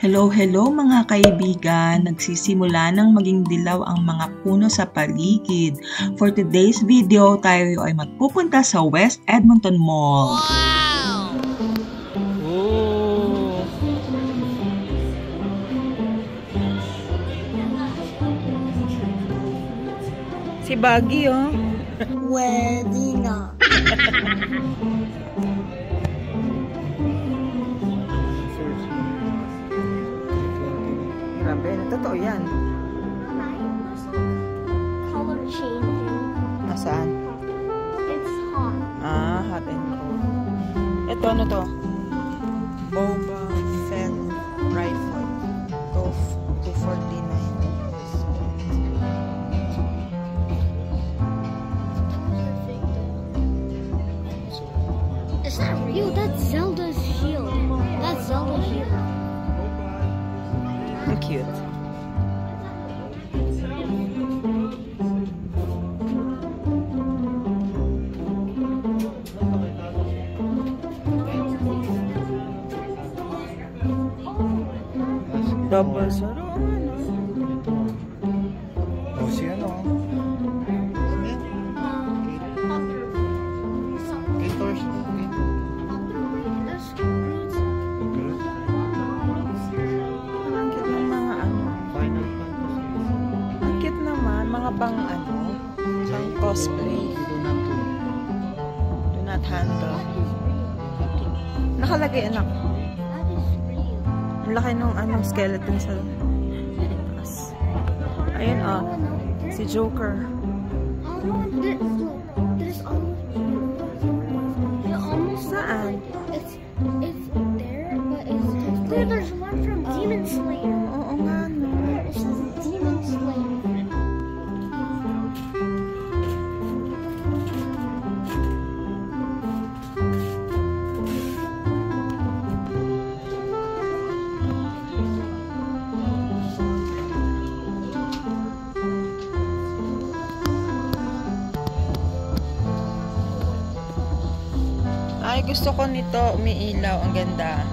Hello, hello mga kaibigan! Nagsisimula nang maging dilaw ang mga puno sa paligid. For today's video, tayo ay magpupunta sa West Edmonton Mall. Wow! Oh. Si Baggy, oh. Pwede na. totoo yan. Color changing. Nasaan? It's hot. Ah, hot and cold. Ito, ano to? Double saro ano? O si ano? Mga ano. Pang ano. Pang cosplay. Do not handle. Nakalagay anak. Ang laki nung anong skeleton sa taas. Ayun oh. Si Joker. There's Ay, gusto ko nito. Umiilaw. Ang ganda.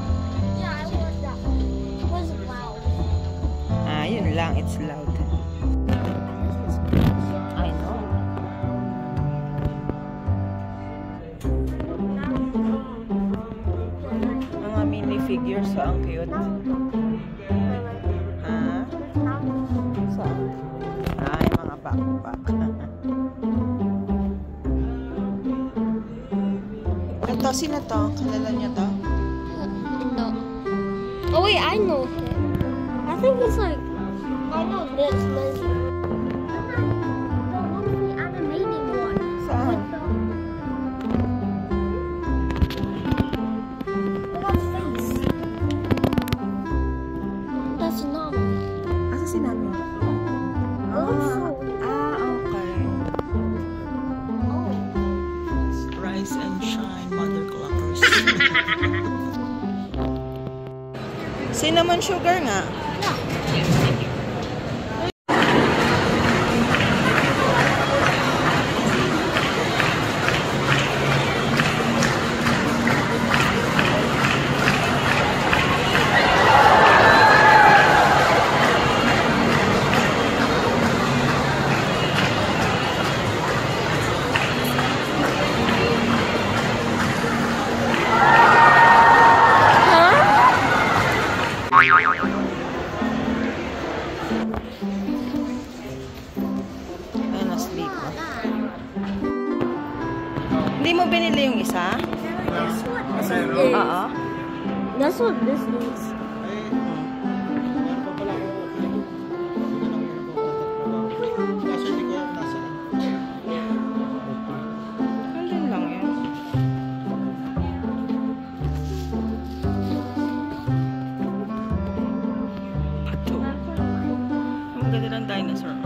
Ah, yun lang. It's loud. I know. Mga mini figures. So, ang cute. Ito, sino to? Kilala niyo to? No. Oh wait, I know him. I think he's like. I know this. This. The one with one. Saan? With. That's not. Asa si Nami? Oh. Ah, okay. Oh. Rise and clockers. Cinnamon sugar nga. This Oo. That's what this is. Kaso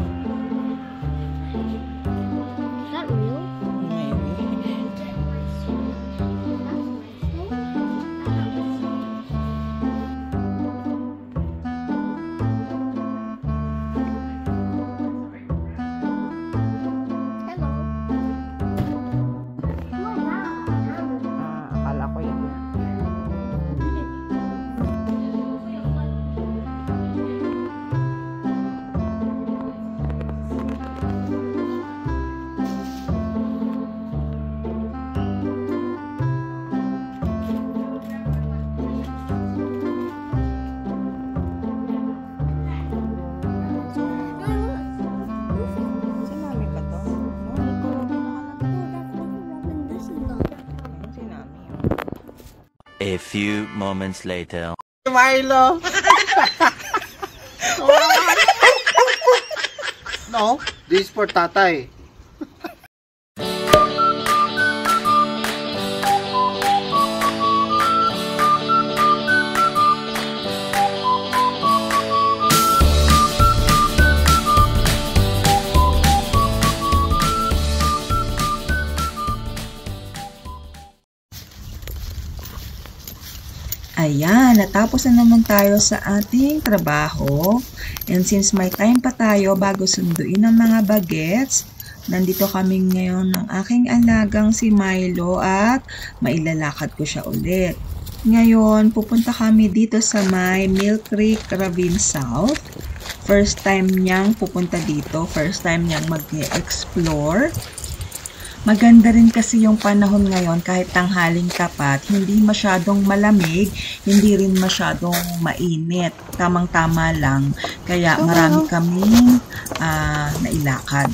A few moments later. Milo! no, this is for tatay. Ayan, natapos na naman tayo sa ating trabaho. And since may time pa tayo bago sunduin ang mga bagets, nandito kami ngayon ng aking alagang si Milo at mailalakad ko siya ulit. Ngayon, pupunta kami dito sa may Mill Creek, Ravine South. First time niyang pupunta dito, first time niyang mag-explore. Maganda rin kasi yung panahon ngayon kahit tanghaling tapat, hindi masyadong malamig, hindi rin masyadong mainit. Tamang-tama lang. Kaya marami kaming ah, nailakad.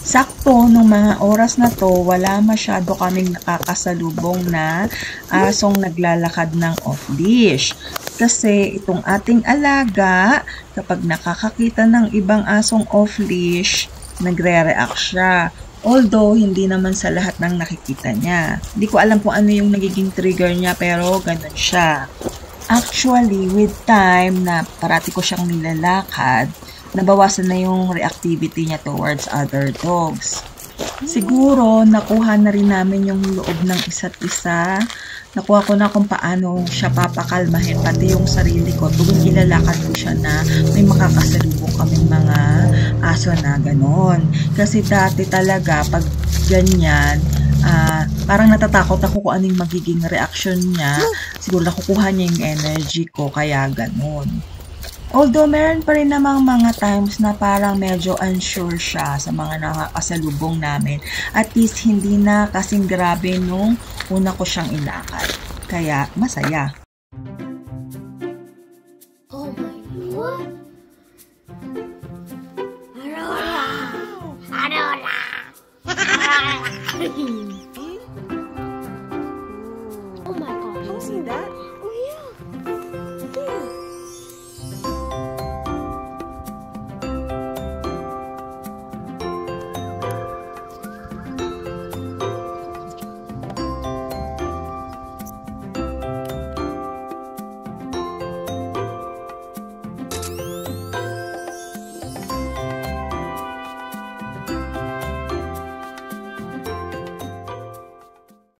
Sakto, nung mga oras na to, wala masyado kaming nakakasalubong na asong naglalakad ng off-leash. Kasi itong ating alaga, kapag nakakakita ng ibang asong off-leash, nagre-react siya. Although, hindi naman sa lahat ng nakikita niya. Hindi ko alam kung ano yung nagiging trigger niya, pero ganun siya. Actually, with time na parati ko siyang nilalakad, nabawasan na yung reactivity niya towards other dogs. Siguro, nakuha na rin namin yung loob ng isa't isa. Nakuha ko na kung paano siya papakalmahin, pati yung sarili ko. Tuwing ilalakad ko siya na may makakasalubong kaming mga aso na ganon. Kasi dati talaga, pag ganyan, ah, parang natatakot ako kung anong magiging reaction niya. Siguro nakukuha niya yung energy ko, kaya ganon. Although meron pa rin namang mga times na parang medyo unsure siya sa mga nakakasalubong namin. At least hindi na kasing grabe nung una ko siyang ilakad. Kaya masaya.